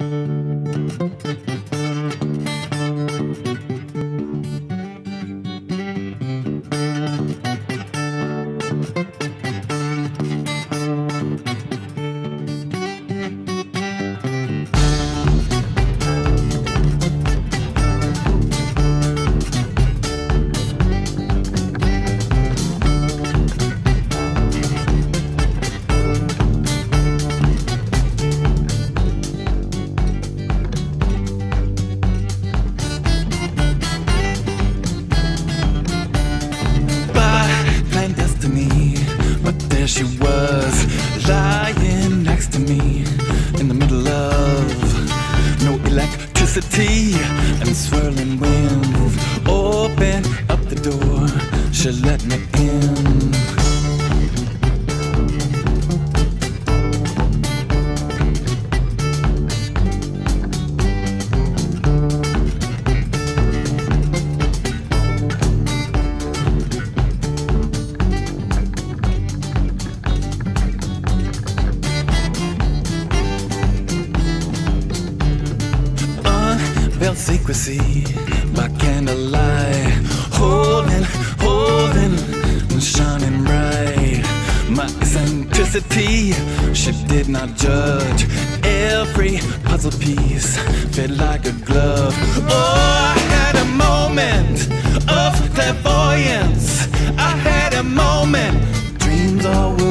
by electricity and swirling wind. Open up the door, she let me in. Unveiled secrecy by candlelight, holding, holding, shining bright. My eccentricity, she did not judge. Every puzzle piece fit like a glove. Oh, I had a moment of clairvoyance. I had a moment, dreams all